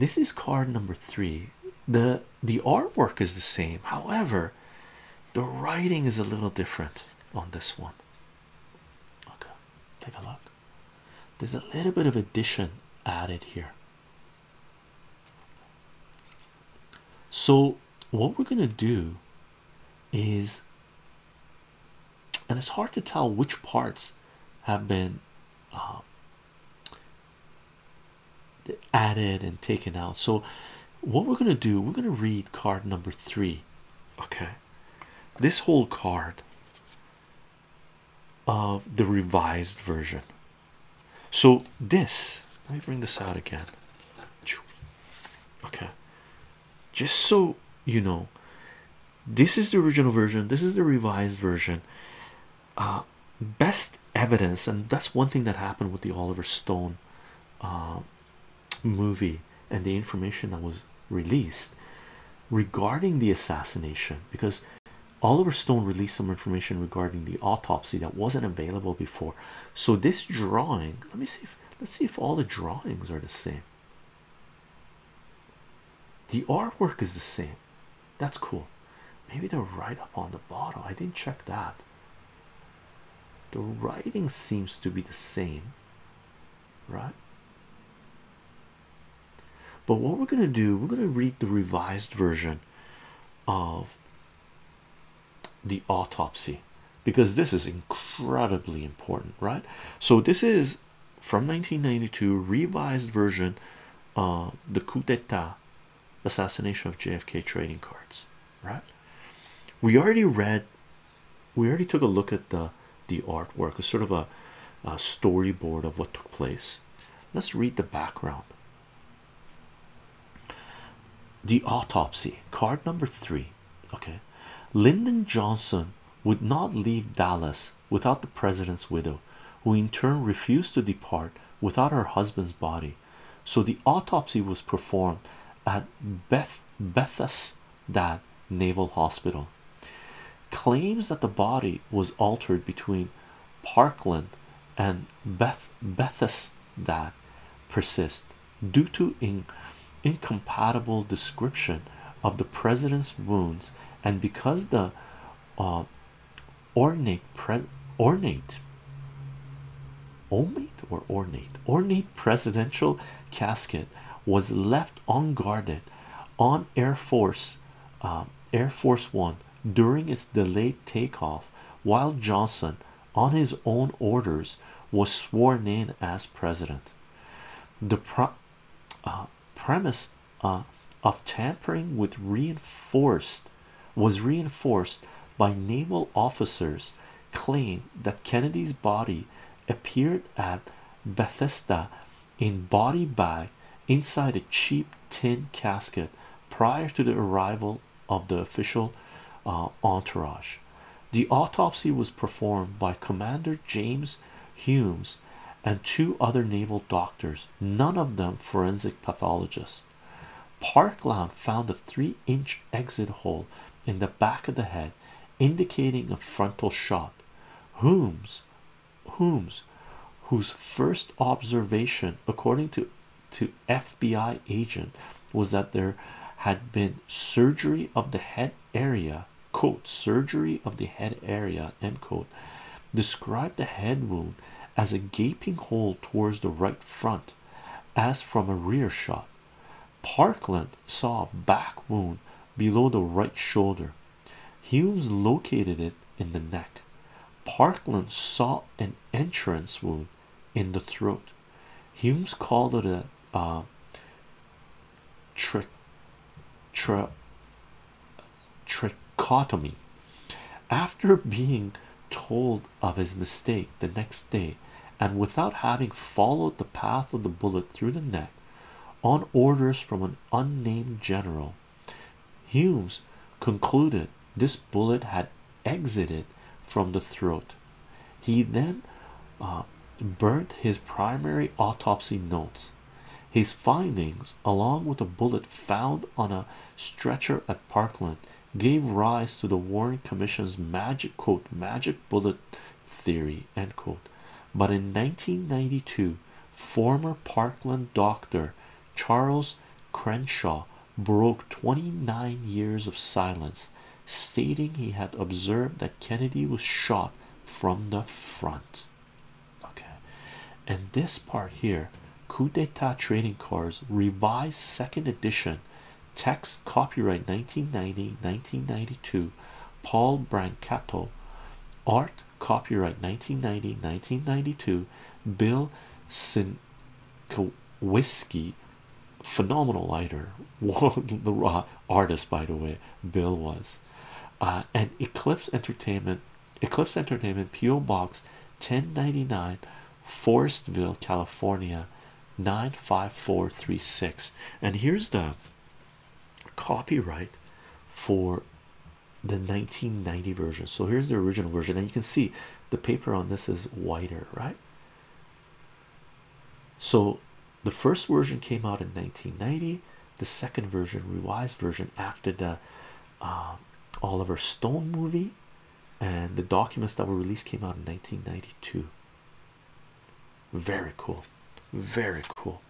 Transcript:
this is card number three. The the artwork is the same, however, the writing is a little different on this one. Okay, take a look. There's a little bit of addition added here. So, what we're to do is, and it's hard to tell which parts have been uh, added and taken out. So, what we're going to do, we're going to read card number three. Okay, this whole card of the revised version. So, this let me bring this out again. Okay, just so you know, this is the original version, this is the revised version. Uh, best evidence, and that's one thing that happened with the Oliver Stone uh, movie and the information that was released regarding the assassination because Oliver Stone released some information regarding the autopsy that wasn't available before. So this drawing, let me see if let's see if all the drawings are the same. The artwork is the same. That's cool. Maybe they're right up on the bottom. I didn't check that. The writing seems to be the same, right? But what we're going to do, we're going to read the revised version of the autopsy because this is incredibly important, right? So, this is from 1992 revised version of the coup d'etat assassination of JFK trading cards, right? We already read, we already took a look at the the artwork, a sort of a, a storyboard of what took place. Let's read the background. The autopsy, card number three. Okay, Lyndon Johnson would not leave Dallas without the president's widow, who in turn refused to depart without her husband's body. So the autopsy was performed at Beth Bethesda Naval Hospital. Claims that the body was altered between Parkland and Beth Bethesda persist due to in incompatible description of the president's wounds and because the uh, ornate pre ornate ornate or ornate ornate presidential casket was left unguarded on Air Force uh, Air Force One during its delayed takeoff while Johnson on his own orders was sworn in as president. The pro uh, premise uh, of tampering with reinforced was reinforced by naval officers claim that Kennedy's body appeared at Bethesda in body bag inside a cheap tin casket prior to the arrival of the official uh, entourage. The autopsy was performed by Commander James Humes and two other naval doctors, none of them forensic pathologists. Parkland found a three inch exit hole in the back of the head, indicating a frontal shot. Humes, Humes, whose first observation, according to, to FBI agent, was that there had been surgery of the head area, quote, surgery of the head area, end quote, described the head wound as a gaping hole towards the right front, as from a rear shot. Parkland saw a back wound below the right shoulder. Humes located it in the neck. Parkland saw an entrance wound in the throat. Humes called it a uh, trick, tri trichotomy. After being told of his mistake the next day, and without having followed the path of the bullet through the neck, on orders from an unnamed general, Humes concluded this bullet had exited from the throat. He then uh, burnt his primary autopsy notes. His findings, along with a bullet found on a stretcher at Parkland, gave rise to the Warren Commission's magic quote magic bullet theory end quote. But in 1992, former Parkland doctor Charles Crenshaw broke 29 years of silence, stating he had observed that Kennedy was shot from the front. Okay, and this part here, coup d'etat trading cards, revised second edition, text copyright 1990 1992, Paul Brancato, art copyright 1990 1992, Bill Sienkiewicz, phenomenal writer, the artist, by the way, Bill was, uh, and Eclipse Entertainment, Eclipse Entertainment, PO Box 1099, Forestville, California 95436. And here's the copyright for the 1990 version. So here's the original version, and you can see the paper on this is whiter, right? So the first version came out in 1990, the second version, revised version, after the uh, Oliver Stone movie, and the documents that were released came out in 1992. Very cool, very cool.